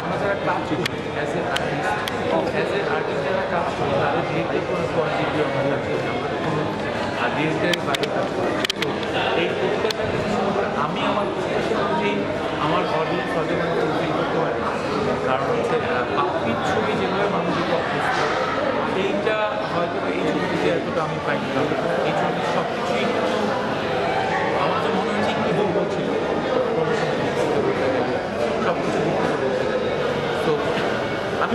আমরা যারা কাজ a artist as a artist যারা কাজ কোনো কোয়ালিটি আমরা রাখি আমাদের কোনো আর্টিস্টের বাইরে এই প্রত্যেকটা আমি আমার অনুযায়ী আমার অডিয়েন্স সচেতনতা কারণ হচ্ছে পাখির ছবি যেভাবে মানুষকে অভ্যস্ত সেইটা হয়তো এই ছবিতে এতটা আমি পাইনি। এই ছবির সব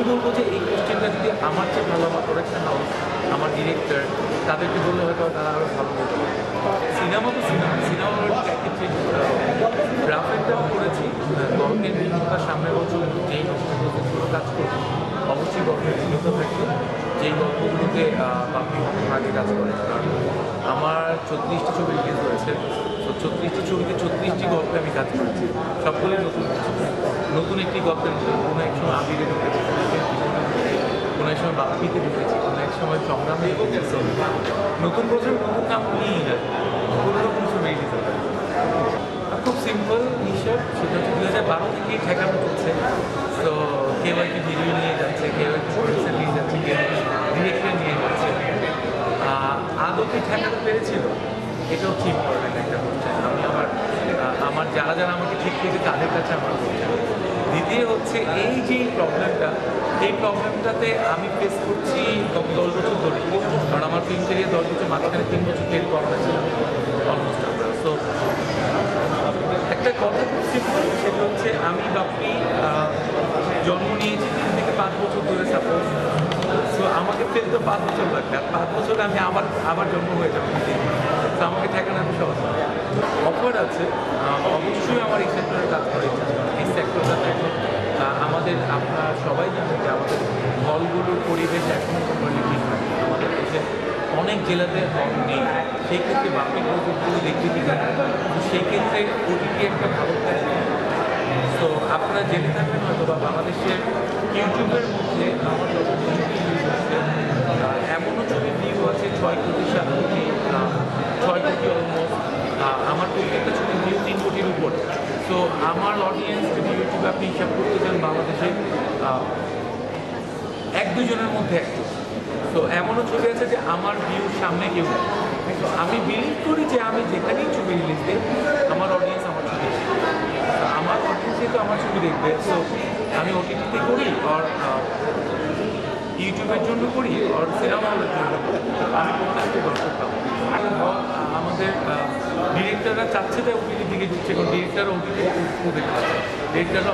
বলব যে এই কোশ্চেনটা যদি আমার চেয়ে ভালো আমার প্রোডাকশন হাউস আমার ডিরেক্টর তাদেরকে বললে হয়তো তারা আরও ভালো বলতো সিনেমা তো সিনেমা সিনেমা একক্ষেত্রে গ্রাফিকটাও করেছি, গল্পের বিভিন্নতার সামনে বছর যেই গল্পগুলো কাজ করব, অবশ্যই গল্পের ভূমিকা থাকবে। যেই গল্পগুলোতে বাপি আগে কাজ করে কারণ আমার ছত্রিশটি ছবি রিলিজ হয়েছে। তো ছত্রিশটি ছবিতে ছত্রিশটি গল্পে আমি কাজ করেছি। সবগুলোই নতুন নতুন একটি গল্পের মধ্যে, কোনো এক সময় আবিরে কোনো এক সময় বাপিতে ঢুকেছি কোনো এক সময় সংগ্রামে ঢুকেছি নতুন প্রজন্ম নতুন নাম নিয়েই না। কোনো রকম ছবি হবে খুব সিম্পল হিসাব সেটা হচ্ছে দু হাজার বারো থেকেই ঠেকানো চলছে। তো কেউ একটি ভিডিও নিয়ে যাচ্ছে কেউ একটি প্রডিউসার নিয়ে যাচ্ছে কেউ ডিরেক্টর নিয়ে যাচ্ছে। আহ, আদৌ কি ঠেকাতে পেরেছিল? এটাও ঠিক ইম্পর্টেন্ট একটা হচ্ছে আমি আমার আমার যারা যারা আমাকে ঠিক থেকে তাদের কাছে আমার দ্বিতীয় হচ্ছে এই যে প্রবলেমটা এই প্রবলেমটাতে আমি ফেস করছি গত দশ বছর ধরে। কারণ আমার ফিল্ম ক্যারিয়ার দশ বছর মাঝখানে তিন বছর ফেল করোনা ছিল অলমোস্ট আমরা। সো একটা কথা খুব সিম্পল সেটা হচ্ছে আমি বাপি জন্ম নিয়েছি তিন থেকে পাঁচ বছর ধরে সাপোজ সো আমাকে ফেল তো পাঁচ বছর লাগবে আর পাঁচ বছর আমি আবার আবার জন্ম হয়ে যাব। তো আমাকে ঠেকানো আমি সহজ। অফার আছে অবশ্যই আমার এই সেক্টরে কাজ করে এই সেক্টরটাতে এখন আহ, আমাদের আপনারা সবাই জানেন যে আমাদের হলগুলোর পরিবেশ এখনও ঠিক থাকে আমাদের দেশে অনেক জেলাতে হল নেই। সেই ক্ষেত্রে বাপি প্রযুক্তিগুলো দেখতে দিতে তো সেই ক্ষেত্রে ওটিটি একটা ভালো প্ল্যাটফর্ম তো আপনারা জেনে থাকবেন হয়তো বা বাংলাদেশের ইউটিউবের মধ্যে আমার এমনও ছবি ভিউ আছে, ছয় কোটি, সাত কোটি ছয় কোটি অলমোস্ট আমার প্রত্যেকটা ছবি ভিউ তিন কোটির উপর। তো আমার অডিয়েন্স যদি ইউটিউবে আপনি হিসাব আহ, এক দুজনের মধ্যে একজন তো এমনও ছবি আছে যে আমার ভিউর সামনে কেউ তো আমি বিলিভ করি যে আমি যেখানেই ছবি রিলিজ দিই আমার অডিয়েন্স আমার ছবি। আমার অডিয়েন্সই তো আমার ছবি দেখবে। সো আমি ওটিটিতে করি আর ইউটিউবের জন্য করি আর সিনেমা হলের জন্য আমি প্রত্যেকটা দর্শক পাবো। আমাদের ডিরেক্টররা চাচ্ছে যে ওটিটির দিকে ঢুকছে কারণ ডিরেক্টর ওটিটি দেখতে পাচ্ছে। ডিরেক্টররা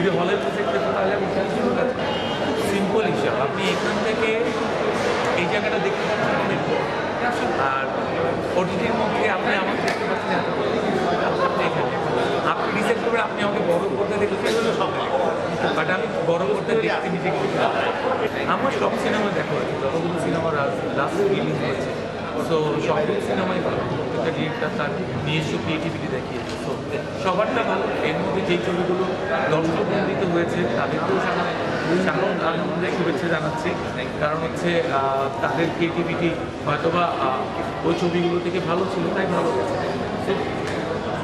যদি হলের প্রজেক্ট পেতো তাহলে আমি ওখানে শুরু কাজ সিম্পল হিসাব। আপনি এখান থেকে এই জায়গাটা দেখতে পাচ্ছেন। আর ওটিটির মধ্যে আপনি আমাকে দেখতে পাচ্ছেন আপনি আপনি রিসেন্ট করে আপনি আমাকে বড় করতে দেখেছেন বাট আমি বড় করতে দেখতে নিজেকে আমার সব সিনেমা দেখা যতগুলো সিনেমা লাস্ট রিলিজ হয়েছে। সো সবগুলো সিনেমাই ভালো। প্রত্যেকটা ডিরেক্টর তার নিজস্ব ক্রিয়েটিভিটি দেখিয়েছে সো সবারটা ভালো। এর মধ্যে যেই ছবিগুলো দর্শক মন্ডিত হয়েছে, তাদেরকেও সামনে সাধারণ আনন্দে শুভেচ্ছা জানাচ্ছি। কারণ হচ্ছে তাদের ক্রিয়েটিভিটি হয়তোবা ওই ছবিগুলো থেকে ভালো ছিল, তাই ভালো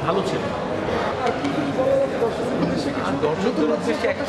ভালো ছিল। দর্শকদের উদ্দেশ্যে একটা